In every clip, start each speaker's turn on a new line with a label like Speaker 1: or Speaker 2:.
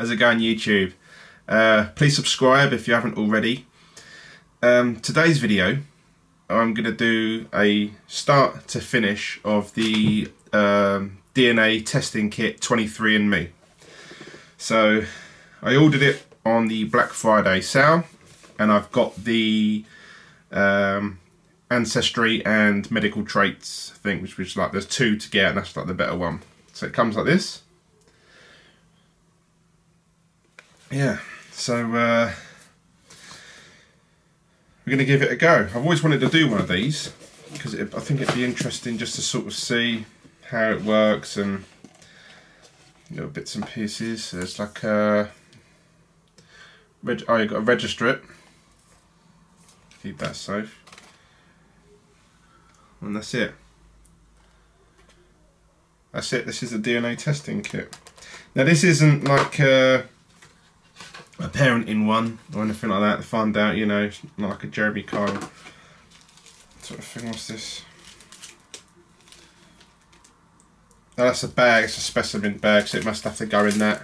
Speaker 1: how's it on YouTube? Uh, please subscribe if you haven't already. Um, today's video, I'm going to do a start to finish of the um, DNA testing kit 23andMe. So I ordered it on the Black Friday sale and I've got the um, ancestry and medical traits thing which was like there's two to get and that's like the better one. So it comes like this. Yeah, so uh, we're going to give it a go. I've always wanted to do one of these because I think it'd be interesting just to sort of see how it works and little bits and pieces. So There's like a reg oh, you got to register it. Keep that safe, and that's it. That's it. This is the DNA testing kit. Now this isn't like a, a parenting one or anything like that. To find out, you know, like a Jeremy Kyle sort of thing. What's this? Oh, that's a bag. It's a specimen bag, so it must have to go in that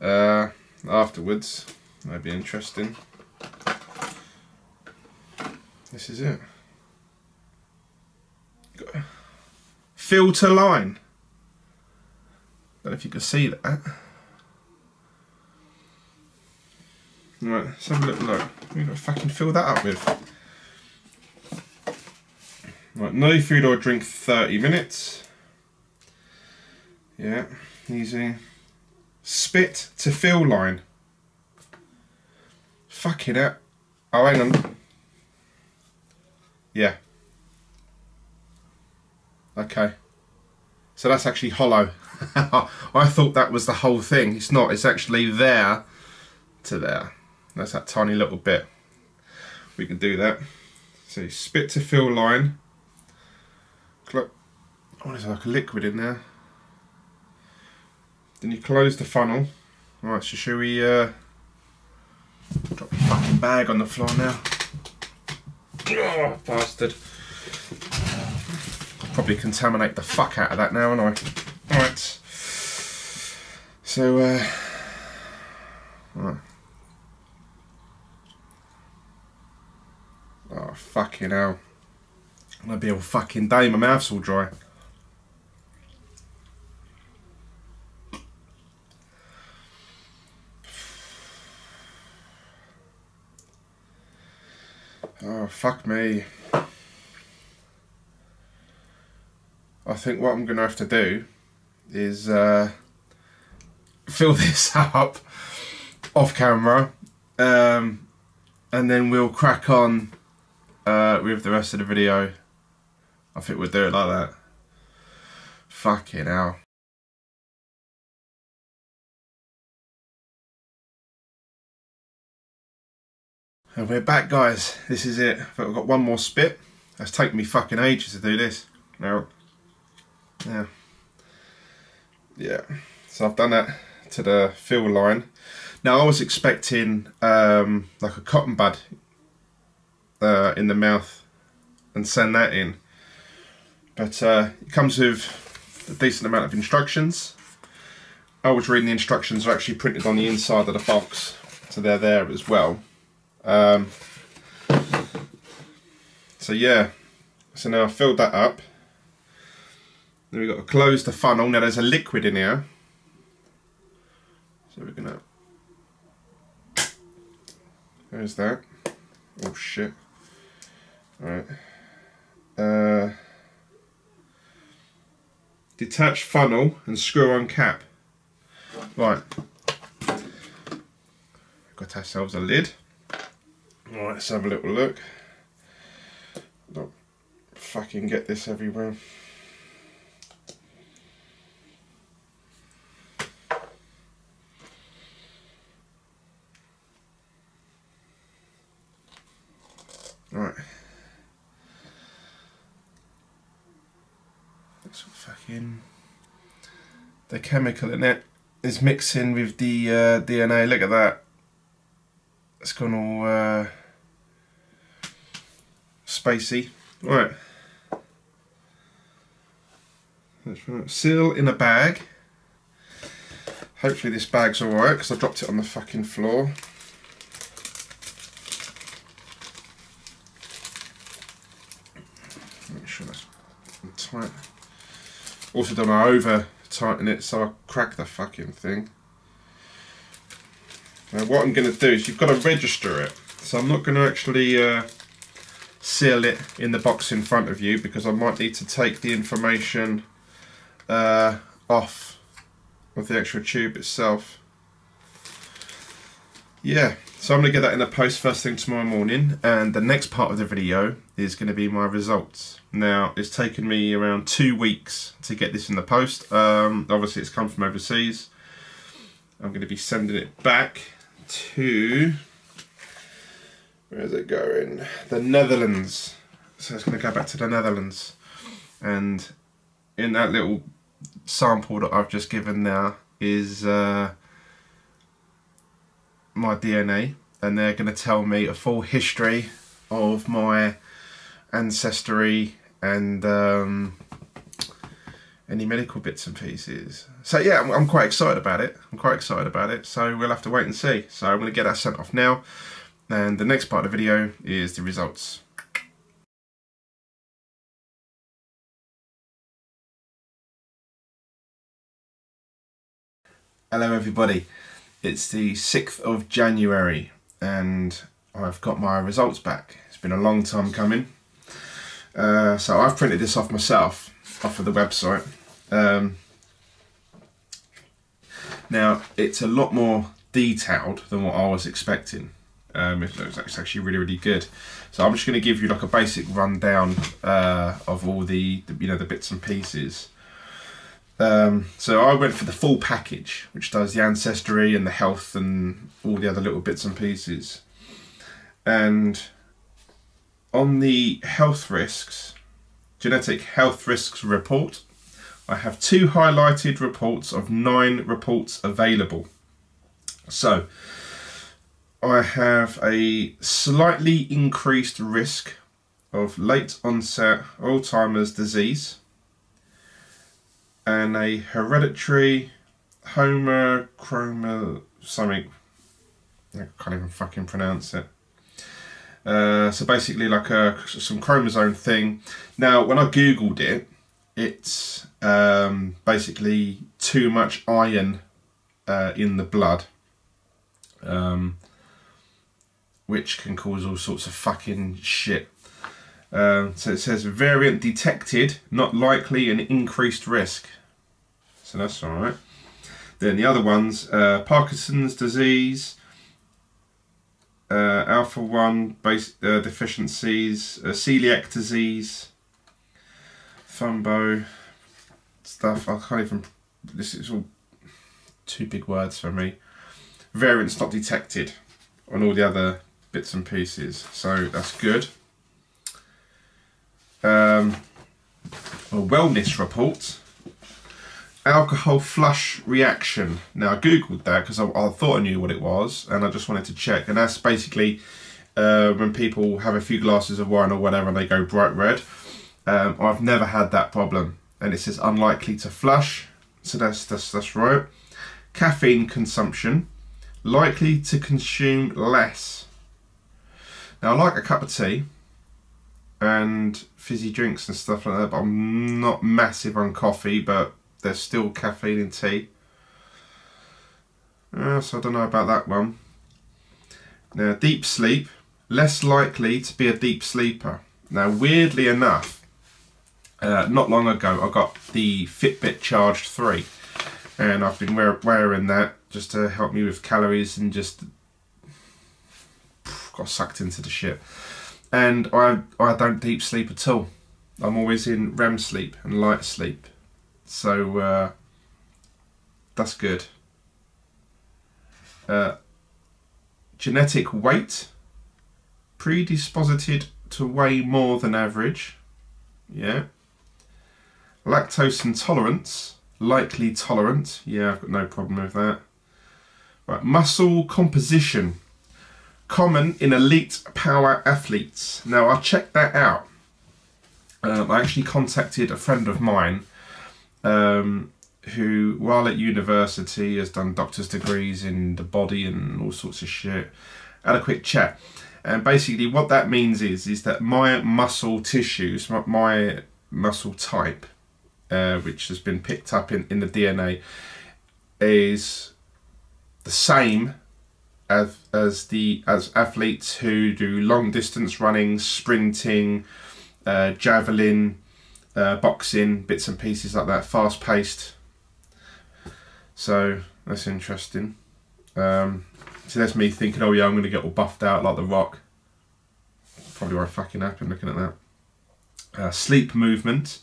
Speaker 1: uh, afterwards. That'd be interesting. This is it. Filter line. Don't know if you can see that. Right, let's have a little look. We've got to fucking fill that up with. Right, no food or drink 30 minutes. Yeah, easy. Spit to fill line. Fucking it. Oh, hang on. Yeah. Okay. So that's actually hollow. I thought that was the whole thing. It's not. It's actually there to there. That's that tiny little bit. We can do that. So spit to fill line. Look, Oh, there's like a liquid in there. Then you close the funnel. Right, so should we uh, drop the fucking bag on the floor now? Oh, bastard. Probably contaminate the fuck out of that now, aren't I? Alright. So, uh, right. Oh, fucking hell. Gonna be all fucking day, my mouth's all dry. Oh, fuck me. I think what I'm going to have to do is uh, fill this up off camera um, and then we'll crack on uh, with the rest of the video. I think we'll do it like that. Fucking hell. And we're back guys, this is it. I've got one more spit. That's taken me fucking ages to do this. Now, yeah. Yeah, so I've done that to the fill line. Now I was expecting um, like a cotton bud uh, in the mouth and send that in. But uh, it comes with a decent amount of instructions. I was reading the instructions are actually printed on the inside of the box. So they're there as well. Um, so yeah, so now I've filled that up. Then we've got to close the funnel. Now there's a liquid in here. So we're gonna, there's that. Oh shit. Alright. Uh, detach funnel and screw on cap. Right. Got ourselves a lid. Alright, let's have a little look. Don't fucking get this everywhere. Right. That's fucking the chemical in it is mixing with the uh, DNA. Look at that. It's gone all uh, spacey. Right. Seal in a bag. Hopefully this bag's alright because I dropped it on the fucking floor. Make sure that's tight. Also don't over tighten it so I crack the fucking thing. Now what I'm going to do is you've got to register it. So I'm not going to actually uh, seal it in the box in front of you because I might need to take the information uh, off of the actual tube itself. Yeah, so I'm going to get that in the post first thing tomorrow morning and the next part of the video is going to be my results. Now, it's taken me around two weeks to get this in the post. Um, obviously, it's come from overseas. I'm going to be sending it back to where is it going? The Netherlands. So it's going to go back to the Netherlands. And in that little sample that I've just given there is uh, my DNA. And they're going to tell me a full history of my ancestry and um, any medical bits and pieces. So yeah, I'm, I'm, quite excited about it. I'm quite excited about it. So we'll have to wait and see. So I'm going to get that sent off now. And the next part of the video is the results. Hello everybody, it's the 6th of January and I've got my results back. It's been a long time coming. Uh, so I've printed this off myself, off of the website. Um, now, it's a lot more detailed than what I was expecting um, it was actually really really good. So I'm just going to give you like a basic rundown uh, of all the, the, you know the bits and pieces. Um, so I went for the full package, which does the ancestry and the health and all the other little bits and pieces. And on the health risks, genetic health risks report, I have two highlighted reports of nine reports available. So I have a slightly increased risk of late onset Alzheimer's disease and a hereditary homochroma something I can't even fucking pronounce it. Uh, so basically like a some chromosome thing. Now when I googled it, it's um, basically too much iron uh, in the blood. Um, which can cause all sorts of fucking shit. Um, so it says variant detected, not likely an increased risk. So that's all right. Then the other ones, uh, Parkinson's disease, uh, alpha one base uh, deficiencies, uh, celiac disease, fumbo stuff. I can't even. This is all two big words for me. Variants not detected on all the other bits and pieces. So that's good. Um, a wellness report. Alcohol flush reaction. Now I googled that because I, I, thought I knew what it was and I just wanted to check. And that's basically uh, when people have a few glasses of wine or whatever and they go bright red. Um, I've never had that problem. And it says unlikely to flush. So that's, that's, that's right. Caffeine consumption. Likely to consume less now I like a cup of tea and fizzy drinks and stuff like that, but I'm not massive on coffee, but there's still caffeine in tea. Uh, so I don't know about that one. Now deep sleep, less likely to be a deep sleeper. Now weirdly enough, uh, not long ago I got the Fitbit Charge 3 and I've been wear wearing that just to help me with calories and just got sucked into the shit. And I, I don't deep sleep at all. I'm always in REM sleep and light sleep. So uh, that's good. Uh, genetic weight, predisposed to weigh more than average. Yeah. Lactose intolerance, likely tolerant. Yeah, I've got no problem with that. Right, muscle composition common in elite power athletes. Now, I checked that out. Um, I actually contacted a friend of mine um, who, while at university, has done doctor's degrees in the body and all sorts of shit. Had a quick chat, and basically, what that means is is that my muscle tissues, my, muscle type, uh, which has been picked up in, in the DNA, is the same as as the as athletes who do long distance running, sprinting, uh, javelin, uh, boxing, bits and pieces like that, fast paced. So that's interesting. Um, so that's me thinking, oh yeah, I'm going to get all buffed out like The Rock. Probably won't fucking happen looking at that. Uh, sleep movement.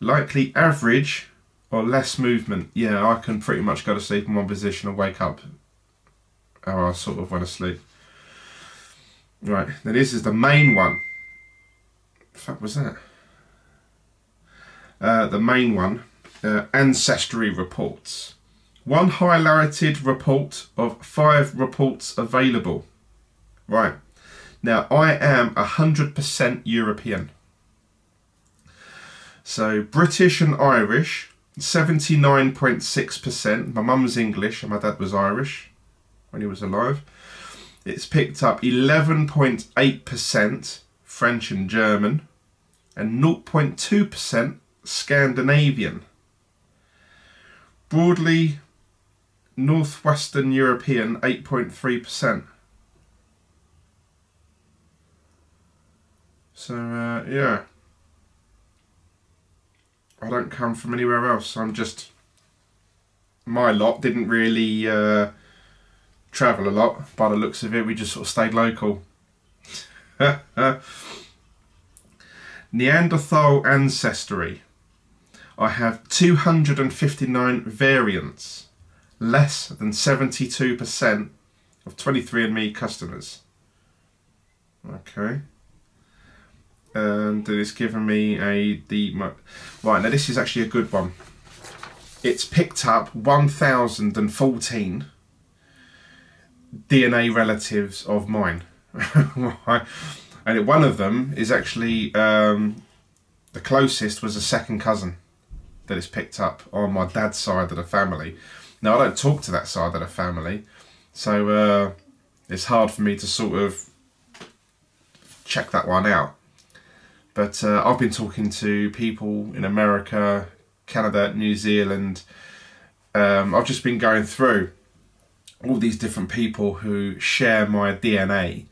Speaker 1: Likely average or less movement. Yeah, I can pretty much go to sleep in one position and wake up how I sort of want to sleep. Right, now this is the main one. The fuck was that? Uh, the main one, uh, ancestry reports. One highlighted report of five reports available. Right, now I am 100% European. So British and Irish, 79.6%. My mum's English and my dad was Irish when he was alive. It's picked up 11.8% French and German and 0.2% Scandinavian. Broadly, Northwestern European 8.3%. So, uh, yeah. I don't come from anywhere else. I'm just. My lot didn't really uh, travel a lot by the looks of it. We just sort of stayed local. Neanderthal ancestry. I have 259 variants, less than 72% of 23andMe customers. Okay. And it's given me a the right now. This is actually a good one. It's picked up 1,014 DNA relatives of mine. and one of them is actually um, the closest was a second cousin that is picked up on my dad's side of the family. Now I don't talk to that side of the family, so uh, it's hard for me to sort of check that one out. But uh, I've been talking to people in America, Canada, New Zealand. Um, I've just been going through all these different people who share my DNA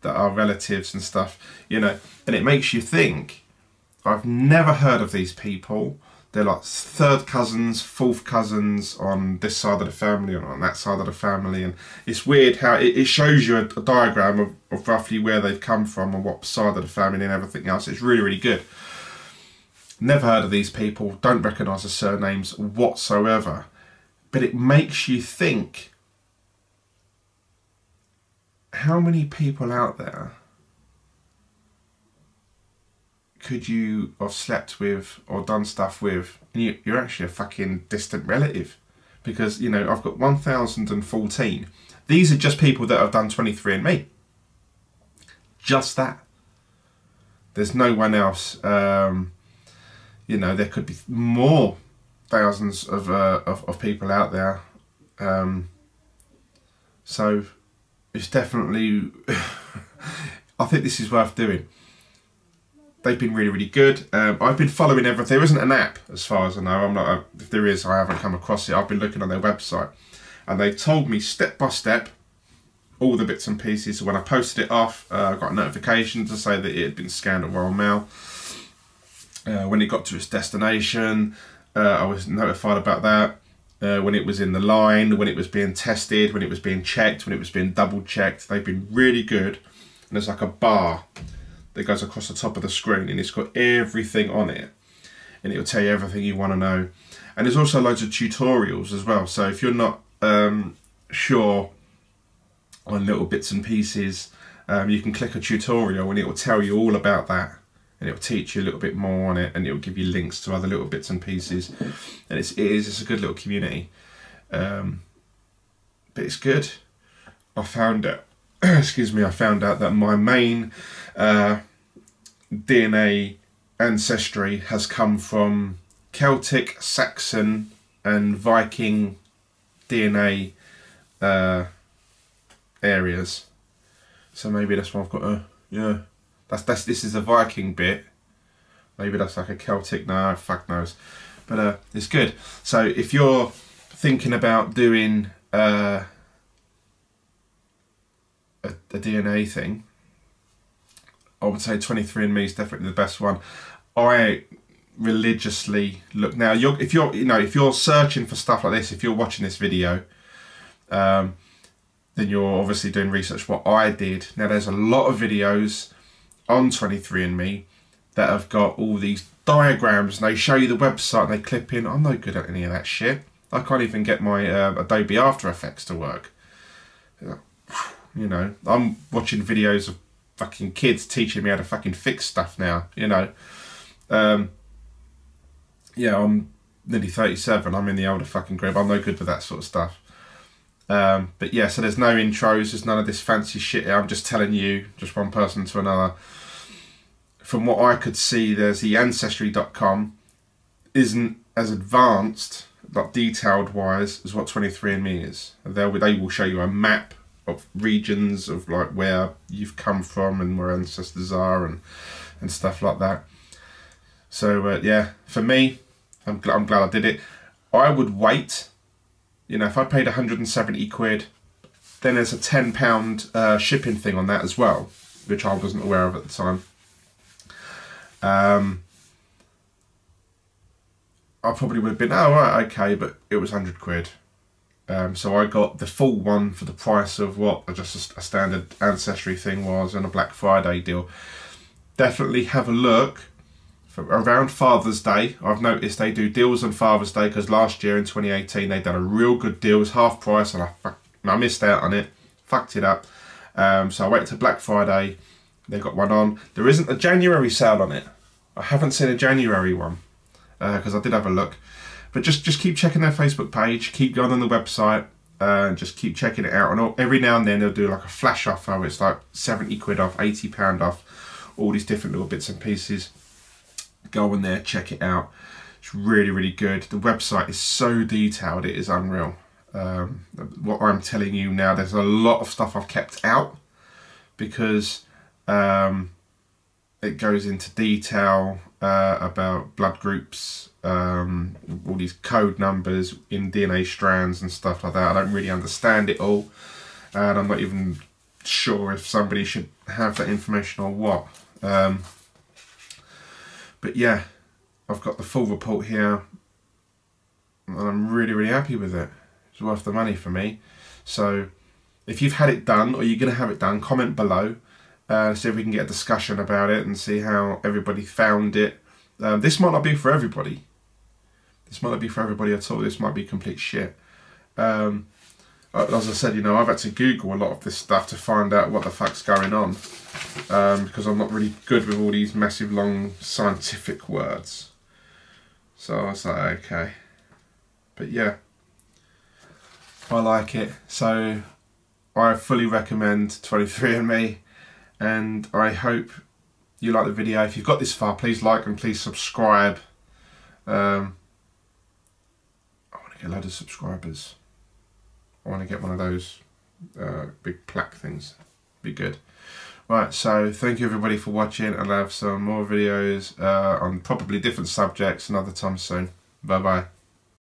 Speaker 1: that are relatives and stuff, you know, and it makes you think. I've never heard of these people. They're like third cousins, fourth cousins on this side of the family and on that side of the family. And it's weird how it, it shows you a, a diagram of, of roughly where they've come from and what side of the family and everything else. It's really, really good. Never heard of these people, don't recognise the surnames whatsoever. But it makes you think how many people out there could you have slept with or done stuff with and you, you're actually a fucking distant relative. Because you know I've got 1014 these are just people that have done 23andMe just that. There's no one else um, you know there could be more thousands of, uh, of, of people out there. Um, so it's definitely I think this is worth doing. They've been really, really good. Um, I've been following everything. There isn't an app, as far as I know. I'm not. A, if there is, I haven't come across it. I've been looking on their website, and they've told me step by step all the bits and pieces. So when I posted it off, uh, I got a notification to say that it had been scanned at Royal Mail. Uh, when it got to its destination, uh, I was notified about that uh, when it was in the line, when it was being tested, when it was being checked, when it was being double checked. They've been really good. And there's like a bar that goes across the top of the screen and it's got everything on it. And it'll tell you everything you want to know. And there's also loads of tutorials as well. So if you're not um, sure on little bits and pieces, um, you can click a tutorial and it will tell you all about that and it'll teach you a little bit more on it and it'll give you links to other little bits and pieces and it's, it is it's a good little community um, but it's good I found out excuse me I found out that my main uh, DNA ancestry has come from Celtic, Saxon, and Viking DNA uh, areas. So maybe that's why I've got a yeah. That's that's this is a Viking bit. Maybe that's like a Celtic. No, fuck knows. But uh, it's good. So if you're thinking about doing uh, a, a DNA thing, I would say 23andMe is definitely the best one. I religiously look now. You're if you're you know if you're searching for stuff like this, if you're watching this video, um, then you're obviously doing research. What I did now, there's a lot of videos on 23andMe that have got all these diagrams and they show you the website and they clip in. I'm no good at any of that shit. I can't even get my uh, Adobe After Effects to work. You know, I'm watching videos of fucking kids teaching me how to fucking fix stuff now, you know. Um, yeah, I'm nearly 37. I'm in the older fucking group. I'm no good with that sort of stuff. Um, but yeah, so there's no intros. There's none of this fancy shit. I'm just telling you, just one person to another. From what I could see, there's the Ancestry.com isn't as advanced, like detailed wise, as what 23andMe is. They they will show you a map of regions of like where you've come from and where ancestors are and and stuff like that. So uh, yeah, for me, I'm, gl- I'm glad I did it. I would wait. You know, if I paid 170 quid, then there's a 10 pound uh, shipping thing on that as well, which I wasn't aware of at the time. Um, I probably would have been, oh right, okay, but it was 100 quid. Um, so I got the full one for the price of what just a standard ancestry thing was and a Black Friday deal. Definitely have a look for around Father's Day. I've noticed they do deals on Father's Day because last year in 2018 they done a real good deal, it was half price, and I fuck, I missed out on it, fucked it up. Um, so I waited to Black Friday. They got one on. There isn't a January sale on it. I haven't seen a January one because uh, I did have a look. But just just keep checking their Facebook page, keep going on the website, uh, and just keep checking it out. And every now and then they'll do like a flash offer it's like 70 quid off, 80 pound off, all these different little bits and pieces. Go on there, check it out. It's really, really good. The website is so detailed, it is unreal. Um, what I'm telling you now, there's a lot of stuff I've kept out because um, it goes into detail uh, about blood groups, um, all these code numbers in DNA strands and stuff like that. I don't really understand it all, and I'm not even sure if somebody should have that information or what. Um, but yeah, I've got the full report here, and I'm really, really happy with it. It's worth the money for me. So, if you've had it done or you're going to have it done, comment below. Uh, see if we can get a discussion about it and see how everybody found it. Um, this might not be for everybody. This might not be for everybody at all. This might be complete shit. Um, uh, as I said, you know, I've had to Google a lot of this stuff to find out what the fuck's going on um, because I'm not really good with all these massive, long scientific words. So I was like, okay. But yeah, I like it. So I fully recommend 23andMe and I hope you like the video. If you've got this far, please like and please subscribe. Um, I want to get a load of subscribers. I want to get one of those uh, big plaque things. Be good. Right, so thank you everybody for watching. And I'll have some more videos uh, on probably different subjects another time soon. Bye bye.